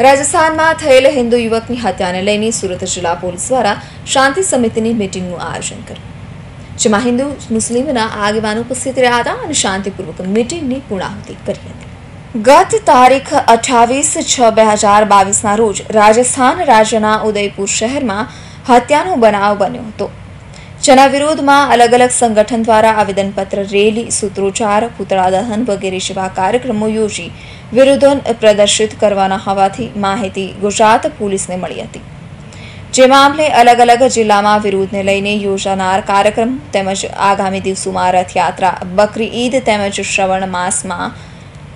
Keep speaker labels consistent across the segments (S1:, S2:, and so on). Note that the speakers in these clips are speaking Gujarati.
S1: રાજસ્થાનમાં થયેલ હિન્દુ યુવકની હત્યાને લઈને સુરત જિલ્લા પોલીસ દ્વારા શાંતિ સમિતિની મિટિંગનું આયોજન કર્યું. જેમાં હિન્દુ, મુસ્લિમના આગેવાનો ઉપસ્થિત રહ્યા હતા અને શાંતિપૂર્વક મીટિંગની પૂર્ણાહુતિ કરી હતી. ગત તારીખ અઠ્ઠાવીસ છ બે હજાર બાવીસના રોજ રાજસ્થાન રાજ્યના ઉદયપુર શહેરમાં હત્યાનો બનાવ બન્યો હતો. જેના વિરોધમાં અલગ અલગ સંગઠન દ્વારા આવેદનપત્ર, રેલી, સૂત્રોચ્ચાર, પૂતળા દહન વગેરે જેવા કાર્યક્રમો યોજી વિરોધ પ્રદર્શિત કરવાના હોવાથી માહિતી ગુજરાત પોલીસને મળી હતી. જે મામલે અલગ અલગ જિલ્લામાં વિરોધને લઈને યોજાનાર કાર્યક્રમ તેમજ આગામી દિવસોમાં રથયાત્રા, બકરી ઈદ તેમજ શ્રવણ માસમાં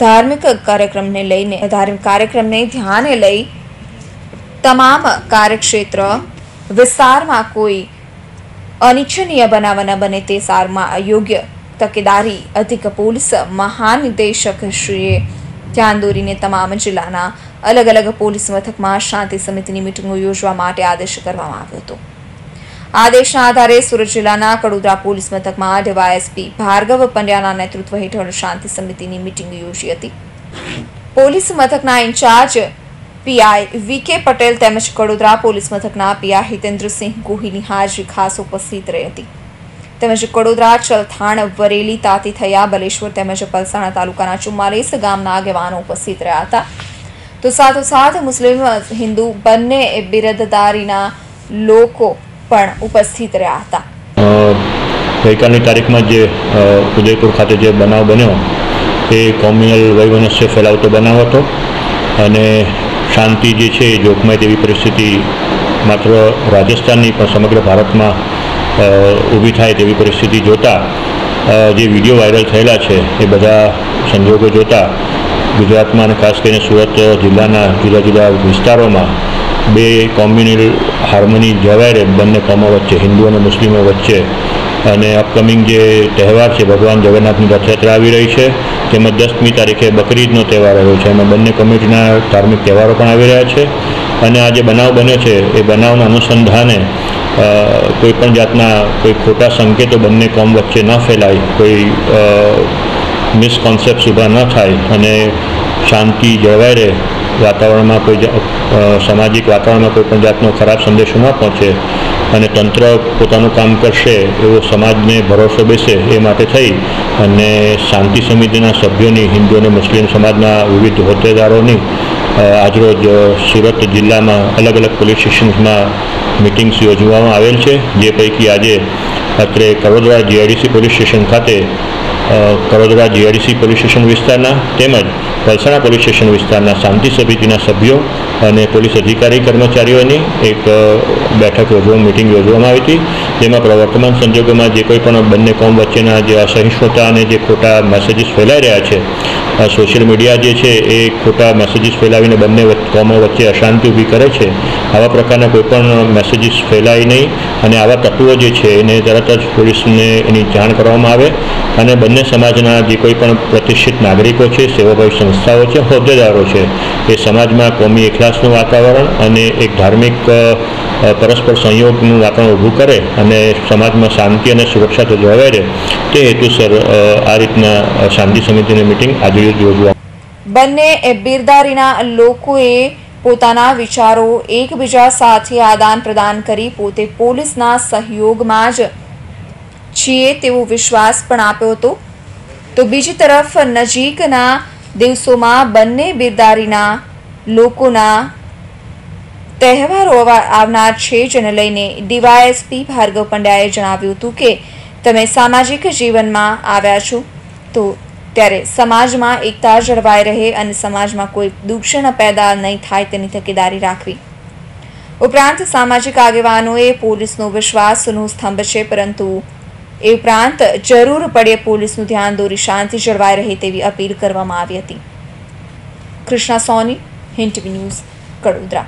S1: ધાર્મિક કાર્યક્રમને લઈને, ધાર્મિક કાર્યક્રમને ધ્યાને લઈ તમામ કાર્યક્ષેત્ર વિસ્તારમાં કોઈ અનિચ્છનીય બનાવવાના બને તે સારમાં યોગ્ય તકેદારી, અધિક પોલીસ મહાનિદેશકશ્રીએ ધ્યાન દોરીને તમામ જિલ્લાના અલગ અલગ પોલીસ મથકમાં શાંતિ સમિતિની મિટિંગો યોજવા માટે આદેશ કરવામાં આવ્યો હતો. આદેશના આધારે સુરત જિલ્લાના કડોદરા પોલીસ મથકમાં ડીવાયએસપી ભાર્ગવ પંડ્યાના નેતૃત્વ હેઠળ શાંતિ સમિતિની મિટિંગ યોજી હતી. પોલીસ મથકના ઇન્ચાર્જ પીઆઈ વી કે પટેલ તેમજ કડોદરા પોલીસ મથકના પીઆઈ હિતેન્દ્રસિંહ ગોહિની હાજરી ખાસ ઉપસ્થિત રહી હતી. તેમજ કડોદરા ચલથાણ વરેલી તાતી થયા બલેશ્વર તેમજ પલસાણા તાલુકાના ચુમ્માલીસ ગામના આગેવાનો ઉપસ્થિત રહ્યા હતા. તો સાથોસાથ મુસ્લિમ હિન્દુ બંને બિરદદારીના લોકો પણ ઉપસ્થિત રહ્યા હતા.
S2: ગઈકાલની તારીખમાં જે ઉદયપુર ખાતે જે બનાવ બન્યો, એ કોમ્યુનલ વૈવનસ્ય ફેલાવતો બનાવ હતો. અને શાંતિ જે છે એ જોખમાય તેવી પરિસ્થિતિ માત્ર રાજસ્થાનની, પણ સમગ્ર ભારતમાં ઊભી થાય તેવી પરિસ્થિતિ જોતાં જે વીડિયો વાયરલ થયેલા છે, એ બધા સંજોગો જોતાં, ગુજરાતમાં અને ખાસ કરીને સુરત જિલ્લાના જુદા જુદા વિસ્તારોમાં બે કોમ્યુનલ હાર્મની જળવાઈ રહે બંને કોમો વચ્ચે, હિન્દુ અને મુસ્લિમો વચ્ચે અને અપકમિંગ જે તહેવાર છે, ભગવાન જગન્નાથની રથયાત્રા આવી રહી છે તેમજ દસમી તારીખે બકરીદનો તહેવાર આવ્યો છે. એમાં બંને કમિટીના ધાર્મિક તહેવારો પણ આવી રહ્યા છે. અને આ જે બનાવ બન્યો છે, એ બનાવના અનુસંધાને કોઈપણ કોઈ પણ જાતના કોઈ ખોટા સંકેતો બંને કોમ વચ્ચે ન ફેલાય, કોઈ મિસકોન્સેપ્ટ ઊભા ન થાય અને શાંતિ જળવાઈ રહે, વાતાવરણમાં કોઈ સામાજિક વાતાવરણમાં કોઈ પણ જાતનો ખરાબ સંદેશો ન પહોંચે અને તંત્ર પોતાનું કામ કરશે, એવો સમાજને ભરોસો બેસે એ માટે થઈ અને શાંતિ સમિતિના સભ્યોની, હિન્દુ અને મુસ્લિમ સમાજના વિવિધ હોદ્દેદારોની આજરોજ સુરત જિલ્લામાં અલગ અલગ પોલીસ સ્ટેશન્સમાં મિટિંગ્સ યોજવામાં આવેલ છે. જે પૈકી આજે અત્રે કડોદરા જીઆઈડીસી પોલીસ સ્ટેશન ખાતે કરોદરા જીઆઈડીસી પોલીસ સ્ટેશન વિસ્તારના તેમજ વલસાણા પોલીસ સ્ટેશન વિસ્તારના શાંતિ સમિતિના સભ્યો અને પોલીસ અધિકારી કર્મચારીઓની એક બેઠક યોજવા મિટિંગ યોજવામાં આવી હતી. જેમાં પ્રવર્તમાન સંજોગોમાં જે કોઈ પણ બંને કોમ વચ્ચેના જે અસહિષ્ણુતા અને જે ખોટા મેસેજીસ ફેલાઈ રહ્યા છે સોશિયલ મીડિયા જે છે એ ખોટા મેસેજીસ ફેલાવીને બંને કોમો વચ્ચે અશાંતિ ઊભી કરે છે. આવા પ્રકારના કોઈ પણ મેસેજીસ ફેલાય નહીં અને આવા તત્વો જે છે એને તરત જ પોલીસને એની જાણ કરવામાં આવે અને બંને સમાજના જે કોઈ પણ પ્રતિષ્ઠિત નાગરિકો છે, સેવાભાવી સંસ્થાઓ છે, હોદ્દેદારો છે, એ સમાજમાં કોમી એકલાસનું વાતાવરણ અને એક ધાર્મિક પરસ્પર સંયોગનું વાતાવરણ ઊભું કરે અને સમાજમાં શાંતિ અને સુરક્ષા તો જળવાઈ રહે, તે હેતુસર આ રીતના શાંતિ સમિતિની મિટિંગ આજે યોજવા
S1: બંને બિરદારીના લોકોએ પોતાના વિચારો એકબીજા સાથે આદાન પ્રદાન કરી પોતે પોલીસના સહયોગમાં જ છીએ તેવો વિશ્વાસ પણ આપ્યો હતો. તો બીજી તરફ નજીકના દિવસોમાં બંને બિરદારીના લોકોના તહેવારો આવનાર છે, જેને લઈને ડીવાયએસપી ભાર્ગવ પંડ્યાએ જણાવ્યું હતું કે તમે સામાજિક જીવનમાં આવ્યા છો, તો ત્યારે સમાજમાં એકતા જળવાઈ રહે અને સમાજમાં કોઈ દૂષણ પેદા નહીં થાય તેની તકેદારી રાખવી. ઉપરાંત સામાજિક આગેવાનોએ પોલીસનો વિશ્વાસનો સ્તંભ છે, પરંતુ એ ઉપરાંત જરૂર પડે પોલીસનું ધ્યાન દોરી શાંતિ જળવાઈ રહે તેવી અપીલ કરવામાં આવી હતી. Krishna Soni hint news, Kadodara.